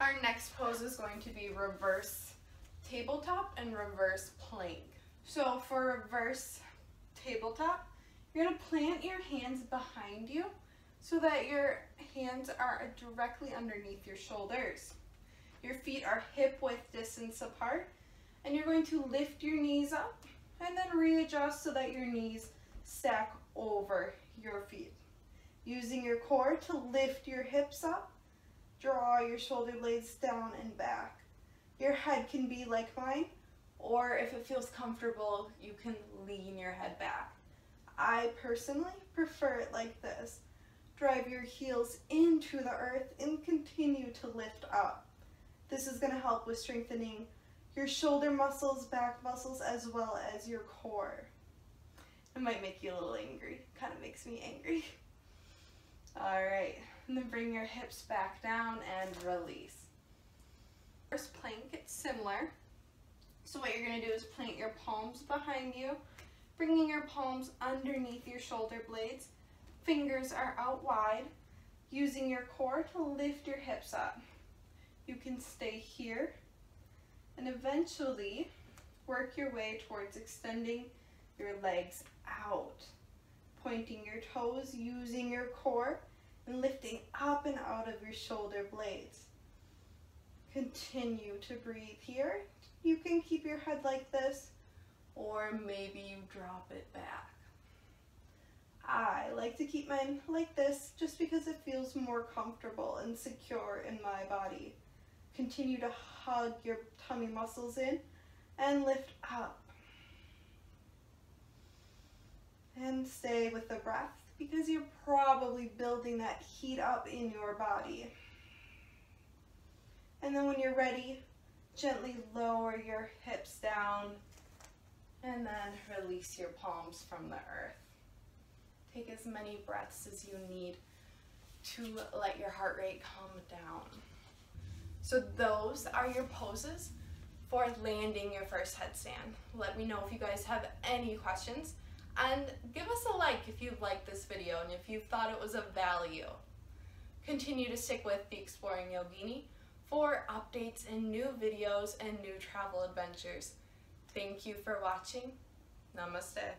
Our next pose is going to be reverse tabletop and reverse plank. So for reverse tabletop, you're gonna plant your hands behind you so that your hands are directly underneath your shoulders. Your feet are hip width distance apart and you're going to lift your knees up and then readjust so that your knees stack over your feet. Using your core to lift your hips up, draw your shoulder blades down and back. Your head can be like mine, or if it feels comfortable, you can lean your head back. I personally prefer it like this. Drive your heels into the earth and continue to lift up. This is going to help with strengthening your shoulder muscles, back muscles, as well as your core. It might make you a little angry. Kind of makes me angry. All right, and then bring your hips back down and release. First plank, it's similar. So what you're gonna do is plant your palms behind you, bringing your palms underneath your shoulder blades. Fingers are out wide, using your core to lift your hips up. You can stay here and eventually work your way towards extending your legs out. Pointing your toes, using your core, and lifting up and out of your shoulder blades. Continue to breathe here. You can keep your head like this, or maybe you drop it back. I like to keep mine like this just because it feels more comfortable and secure in my body. Continue to hug your tummy muscles in and lift up. Stay with the breath because you're probably building that heat up in your body. And then when you're ready, gently lower your hips down and then release your palms from the earth. Take as many breaths as you need to let your heart rate calm down. So those are your poses for landing your first headstand. Let me know if you guys have any questions and give us a like if you liked this video and if you thought it was of value. Continue to stick with the Exploring Yogini for updates and new videos and new travel adventures. Thank you for watching. Namaste.